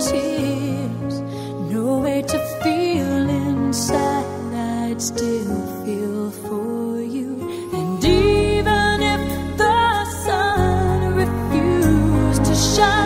tears, no way to feel inside, I'd still feel for you. And even if the sun refused to shine,